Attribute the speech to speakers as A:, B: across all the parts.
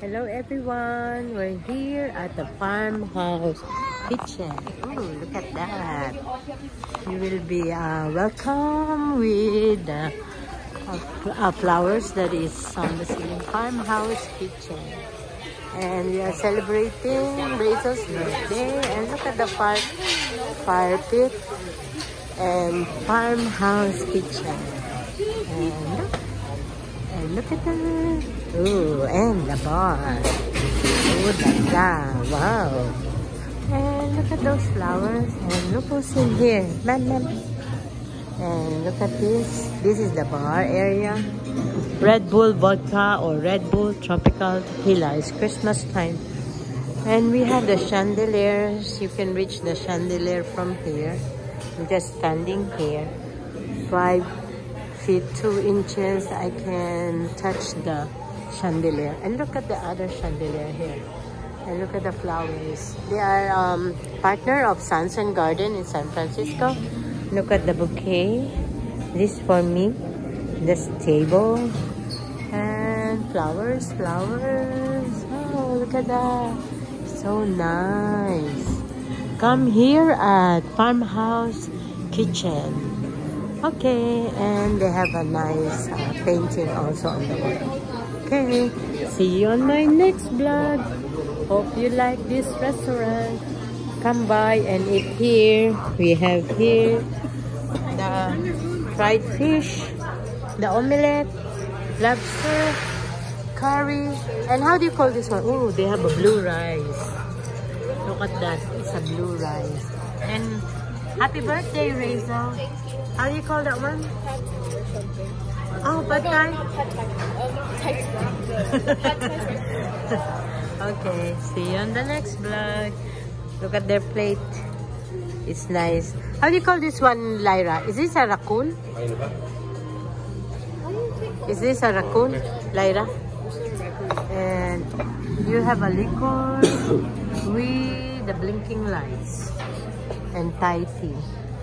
A: Hello everyone, we're here at the farmhouse kitchen. Oh, look at that. You will be uh, welcome with uh, uh, flowers that is on the ceiling farmhouse kitchen. And we are celebrating Rachel's birthday. And look at the fire, fire pit and farmhouse kitchen. And look, at that. Ooh, and the bar. Oh, la la. Wow. And look at those flowers. And look who's in here. Man, man. And look at this. This is the bar area. Red Bull vodka or Red Bull tropical tequila. It's Christmas time. And we have the chandeliers. You can reach the chandelier from here. I'm just standing here. Five feet two inches. I can touch the chandelier. And look at the other chandelier here. And look at the flowers. They are um, partner of Sunset Garden in San Francisco. Look at the bouquet. This for me. This table. And flowers, flowers. Oh, look at that. So nice. Come here at Farmhouse Kitchen. Okay, and they have a nice uh, painting also on the wall. Okay, see you on my next vlog. Hope you like this restaurant. Come by and eat here. We have here the fried fish, the omelette, lobster, curry, and how do you call this one? Oh, they have a blue rice. Look at that. It's a blue rice. And happy birthday, Razel. How do you call that one? Oh, pad thai. okay, see you on the next vlog. Look at their plate. It's nice. How do you call this one, Lyra? Is this a raccoon? Is this a raccoon, Lyra? And you have a liquor with the blinking lights and Thai.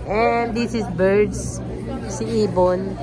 A: And this is birds, si Ibon.